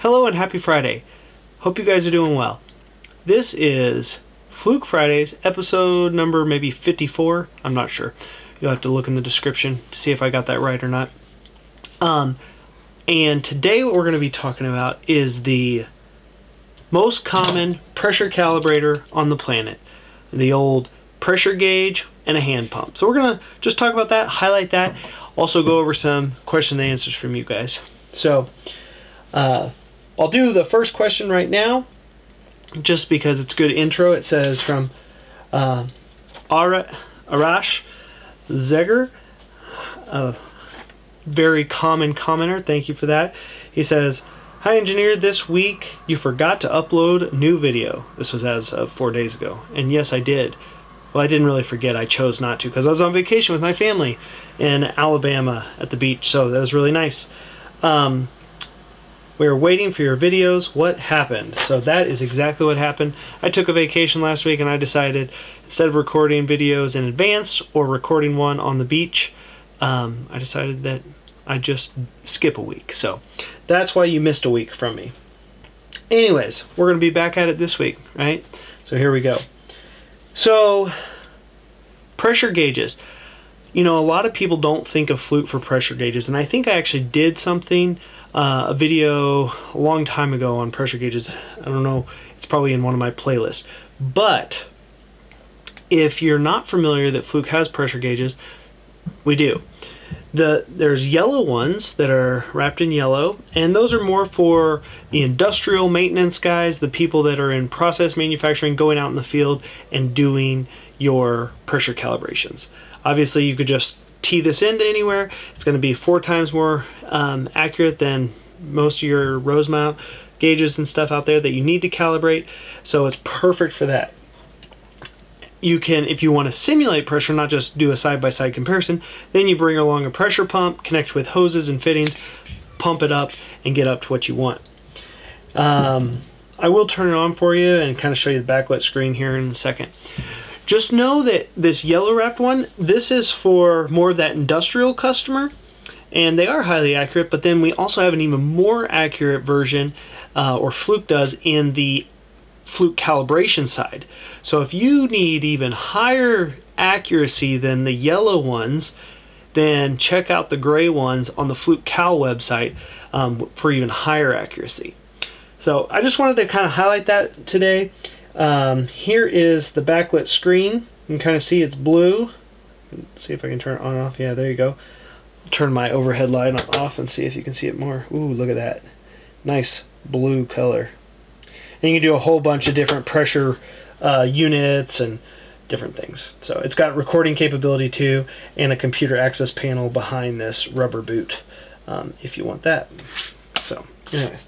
Hello and happy Friday. Hope you guys are doing well. This is Fluke Fridays, episode number maybe 54. I'm not sure. You'll have to look in the description to see if I got that right or not. Um, and today, what we're going to be talking about is the most common pressure calibrator on the planet the old pressure gauge and a hand pump. So, we're going to just talk about that, highlight that, also go over some question and answers from you guys. So, uh, I'll do the first question right now, just because it's good intro. It says from uh, Ara- Arash Zeger, a very common commenter. Thank you for that. He says, Hi, engineer. This week you forgot to upload new video. This was as of four days ago. And yes, I did. Well, I didn't really forget. I chose not to because I was on vacation with my family in Alabama at the beach. So that was really nice. Um, we were waiting for your videos. What happened? So that is exactly what happened. I took a vacation last week and I decided instead of recording videos in advance or recording one on the beach, um, I decided that I'd just skip a week. So that's why you missed a week from me. Anyways, we're going to be back at it this week, right? So here we go. So, pressure gauges. You know, a lot of people don't think of Fluke for pressure gauges, and I think I actually did something uh, a video a long time ago on pressure gauges. I don't know, it's probably in one of my playlists. But if you're not familiar that Fluke has pressure gauges, we do. The, there's yellow ones that are wrapped in yellow, and those are more for the industrial maintenance guys, the people that are in process manufacturing, going out in the field and doing your pressure calibrations. Obviously, you could just tee this into anywhere. It's going to be four times more um, accurate than most of your Rosemount gauges and stuff out there that you need to calibrate. So it's perfect for that. You can, if you want to simulate pressure, not just do a side-by-side comparison, then you bring along a pressure pump, connect with hoses and fittings, pump it up, and get up to what you want. Um, I will turn it on for you and kind of show you the backlit screen here in a second. Just know that this yellow wrapped one, this is for more of that industrial customer, and they are highly accurate, but then we also have an even more accurate version, uh, or Fluke does, in the Fluke calibration side. So if you need even higher accuracy than the yellow ones, then check out the gray ones on the Fluke Cal website um, for even higher accuracy. So I just wanted to kind of highlight that today. Um, here is the backlit screen. You can kind of see it's blue. Let's see if I can turn it on off. Yeah, there you go. Turn my overhead light off and see if you can see it more. Ooh, look at that. Nice blue color. And you can do a whole bunch of different pressure uh, units and different things. So it's got recording capability too and a computer access panel behind this rubber boot um, if you want that. So anyways,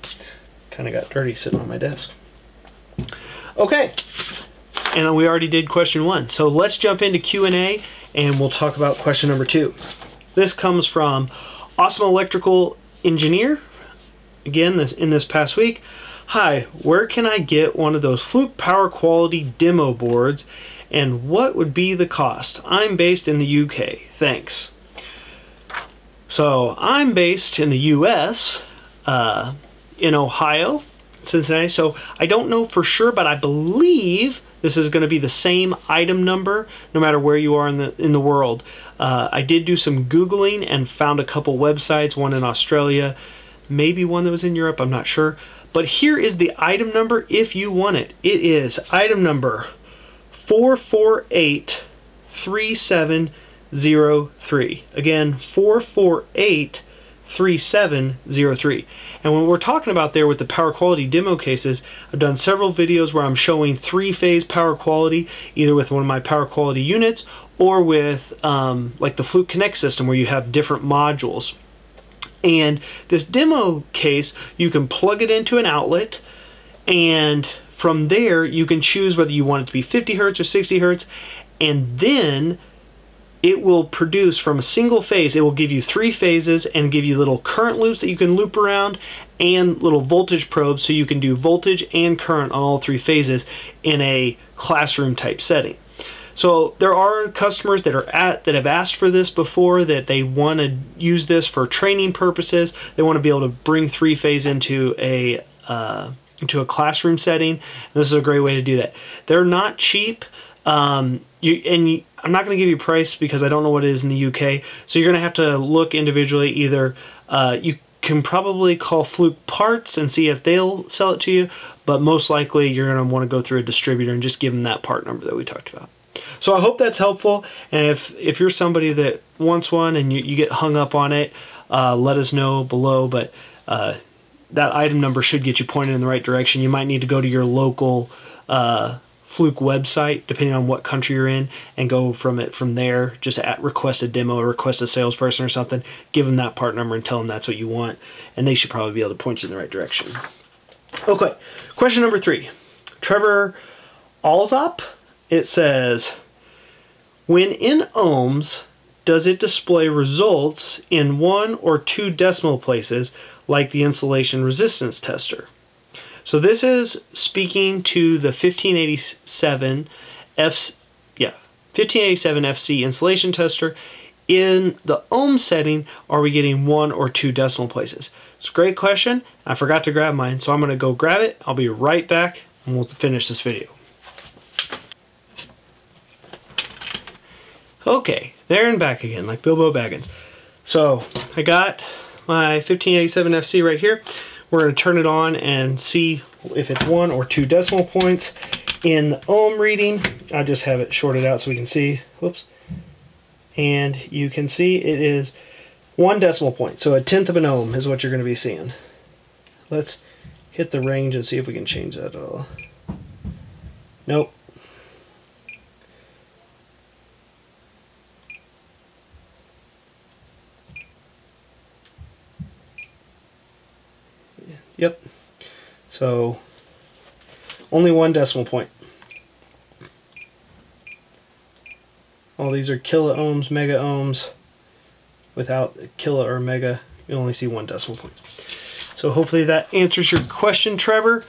kind of got dirty sitting on my desk. Okay, and we already did question one. So let's jump into Q&A and we'll talk about question number two. This comes from Awesome Electrical Engineer. Again, this in this past week. Hi, where can I get one of those Fluke Power Quality demo boards and what would be the cost? I'm based in the UK. Thanks. So I'm based in the US, uh, in Ohio, Cincinnati. So I don't know for sure, but I believe this is going to be the same item number no matter where you are in the in the world. Uh, I did do some googling and found a couple websites, one in Australia, maybe one that was in Europe. I'm not sure. But here is the item number if you want it. It is item number 4483703. Again, 4483703. And when we're talking about there with the power quality demo cases, I've done several videos where I'm showing three-phase power quality, either with one of my power quality units or with um, like the Fluke Connect system where you have different modules. And this demo case, you can plug it into an outlet and from there you can choose whether you want it to be 50 hertz or 60 hertz and then it will produce from a single phase, it will give you three phases and give you little current loops that you can loop around and little voltage probes so you can do voltage and current on all three phases in a classroom type setting. So there are customers that are at that have asked for this before that they want to use this for training purposes. They want to be able to bring three phase into a uh, into a classroom setting. This is a great way to do that. They're not cheap. Um, you and I'm not going to give you a price because I don't know what it is in the UK. So you're going to have to look individually. Either uh, you can probably call Fluke Parts and see if they'll sell it to you, but most likely you're going to want to go through a distributor and just give them that part number that we talked about. So I hope that's helpful. And if if you're somebody that wants one and you, you get hung up on it, uh, let us know below. But uh, that item number should get you pointed in the right direction. You might need to go to your local uh, Fluke website, depending on what country you're in, and go from it from there. Just at request a demo or request a salesperson or something. Give them that part number and tell them that's what you want, and they should probably be able to point you in the right direction. Okay, question number three. Trevor Alsop. It says, when in ohms, does it display results in one or two decimal places like the insulation resistance tester? So this is speaking to the 1587 F yeah, 1587 FC insulation tester. In the ohm setting, are we getting one or two decimal places? It's a great question. I forgot to grab mine, so I'm going to go grab it. I'll be right back and we'll finish this video. Okay, there and back again, like Bilbo Baggins. So, I got my 1587 FC right here. We're going to turn it on and see if it's one or two decimal points in the ohm reading. I just have it shorted out so we can see. Whoops. And you can see it is one decimal point. So a tenth of an ohm is what you're going to be seeing. Let's hit the range and see if we can change that at all. Nope. Yep. So only one decimal point. All these are kilo ohms, mega ohms. Without kilo or mega, you only see one decimal point. So hopefully that answers your question, Trevor.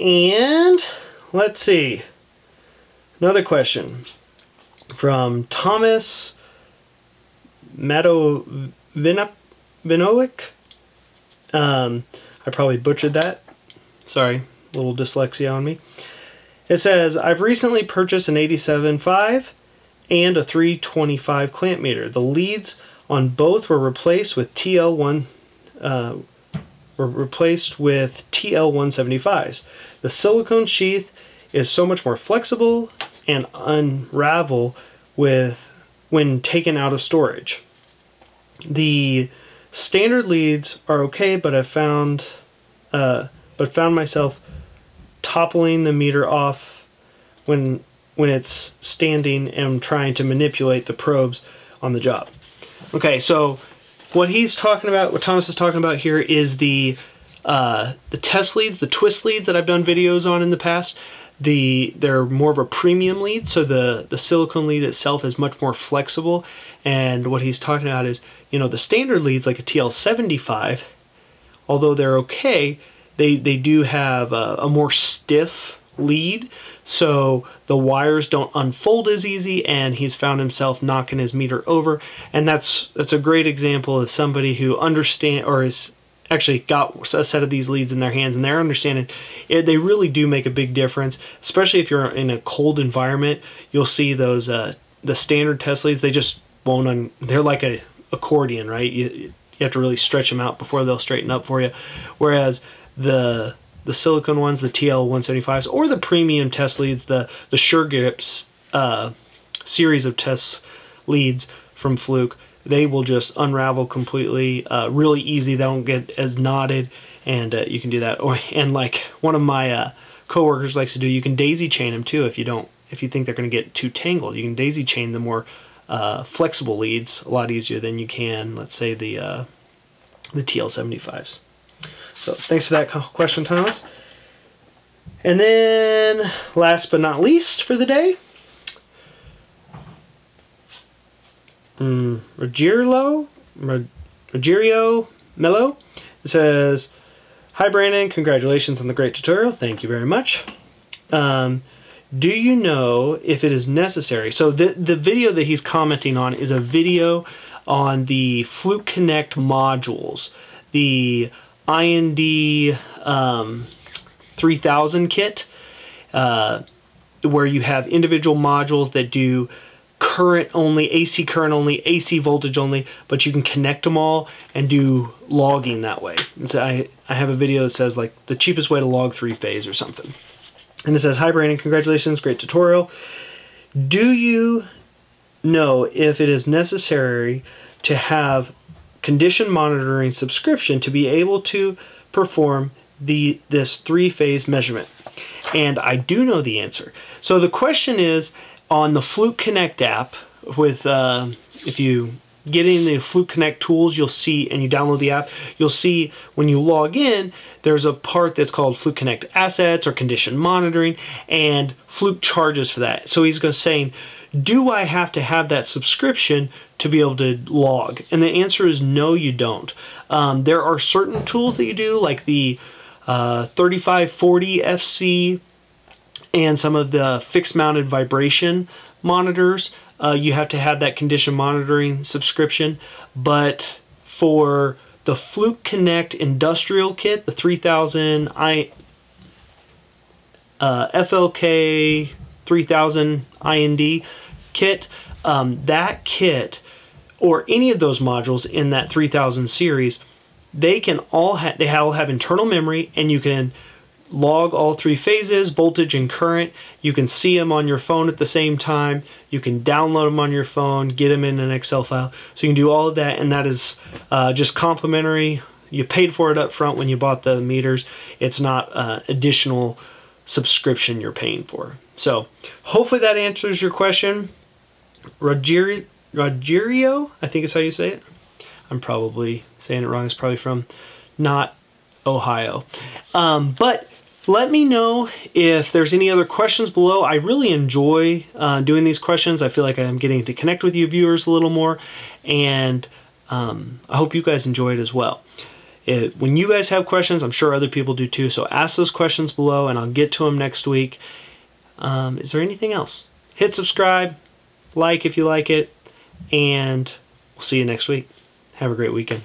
And let's see. Another question from Thomas Madovinovic. Um, I probably butchered that. Sorry, little dyslexia on me. It says, I've recently purchased an 87.5 and a 325 clamp meter. The leads on both were replaced with TL1 uh, were replaced with TL175s. The silicone sheath is so much more flexible and unravel with when taken out of storage. The Standard leads are okay, but I've found, uh, but found myself toppling the meter off when when it's standing and trying to manipulate the probes on the job. Okay, so what he's talking about, what Thomas is talking about here, is the uh, the test leads, the twist leads that I've done videos on in the past. The they're more of a premium lead, so the the silicone lead itself is much more flexible. And what he's talking about is you know, the standard leads like a TL75, although they're okay, they, they do have a, a more stiff lead. So the wires don't unfold as easy and he's found himself knocking his meter over. And that's that's a great example of somebody who understand or is actually got a set of these leads in their hands and they're understanding it, they really do make a big difference especially if you're in a cold environment. You'll see those uh, the standard test leads they just won't un, they're like a accordion, right? You, you have to really stretch them out before they'll straighten up for you. Whereas the the silicone ones, the TL 175s, or the premium test leads, the the Sure Grips uh, series of test leads from Fluke, they will just unravel completely, uh, really easy. They don't get as knotted, and uh, you can do that. Or and like one of my uh, coworkers likes to do, you can daisy chain them too if you don't if you think they're going to get too tangled. You can daisy chain them more uh, flexible leads a lot easier than you can, let's say, the, uh, the TL75s. So thanks for that question, Thomas. And then, last but not least for the day, um, Rogerio, Rogerio Mello says, Hi Brandon, congratulations on the great tutorial. Thank you very much. Um, do you know if it is necessary? So the the video that he's commenting on is a video on the Fluke Connect modules, the IND um, 3000 kit, uh, where you have individual modules that do current only, AC current only, AC voltage only, but you can connect them all and do logging that way. So I, I have a video that says like the cheapest way to log three phase or something. And it says, Hi Brandon, congratulations, great tutorial. Do you know if it is necessary to have condition monitoring subscription to be able to perform the this three-phase measurement? And I do know the answer. So the question is on the Fluke Connect app with uh, if you get in the Fluke Connect tools, you'll see, and you download the app, you'll see when you log in, there's a part that's called Fluke Connect Assets or Condition Monitoring, and Fluke charges for that. So he's saying, do I have to have that subscription to be able to log? And the answer is no, you don't. Um, there are certain tools that you do, like the uh, 3540 FC and some of the fixed mounted vibration monitors. Uh, you have to have that condition monitoring subscription. But for the Fluke Connect industrial kit, the 3000 I uh, FLK 3000 IND kit, um, that kit or any of those modules in that 3000 series, they can all have they all have internal memory and you can log all three phases, voltage and current. You can see them on your phone at the same time. You can download them on your phone, get them in an Excel file. So you can do all of that, and that is uh, just complimentary. You paid for it up front when you bought the meters. It's not uh, additional subscription you're paying for. So hopefully that answers your question. Rogerio, Rogerio, I think is how you say it. I'm probably saying it wrong. It's probably from not Ohio. Um, but let me know if there's any other questions below. I really enjoy uh, doing these questions. I feel like I'm getting to connect with you viewers a little more, and um, I hope you guys enjoy it as well. It, when you guys have questions, I'm sure other people do too, so ask those questions below and I'll get to them next week. Um, is there anything else? Hit subscribe, like if you like it, and we'll see you next week. Have a great weekend.